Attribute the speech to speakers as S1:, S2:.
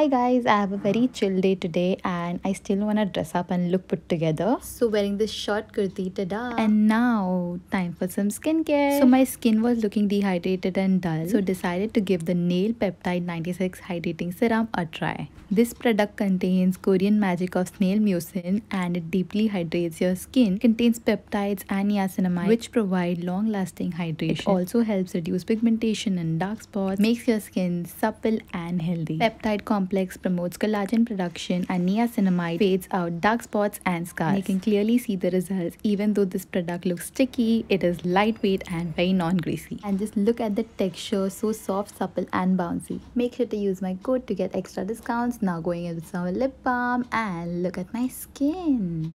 S1: Hi guys, I have a very chill day today and I still wanna dress up and look put together. So wearing this short kurti, tada! And now, time for some skincare. So my skin was looking dehydrated and dull, so decided to give the Snail Peptide 96 Hydrating Serum a try. This product contains Korean magic of snail mucin and it deeply hydrates your skin. It contains peptides and niacinamide which provide long-lasting hydration. It also helps reduce pigmentation and dark spots, makes your skin supple and healthy. Peptide complex promotes collagen production and niacinamide fades out dark spots and scars. You can clearly see the results. Even though this product looks sticky, it is lightweight and very non-greasy. And just look at the texture, so soft, supple and bouncy. Make sure to use my code to get extra discounts. Now going in with some lip balm and look at my skin.